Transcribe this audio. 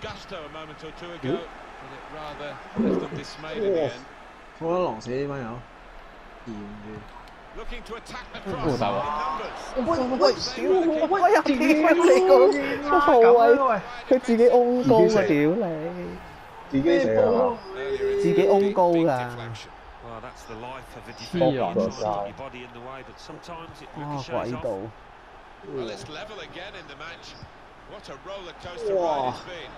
gusto a moment or two ago, but it rather left them dismayed in the end. 我觉得狼死呢班友掂嘅。 Looking to attack the Oh, cross that in numbers. 喂喂，屌我喂，屌你个后卫，佢自己 own 高啊！屌你，自己死啊！ Earlier in 自己 the own deep, goal big là. deflection. Well, that's the life of a Thiên defender. à. You try and keep your body in the way, but sometimes it 啊 ricochets 鬼 off. 到， Well, it's level again in the match. What a roller coaster Wow. ride it's been.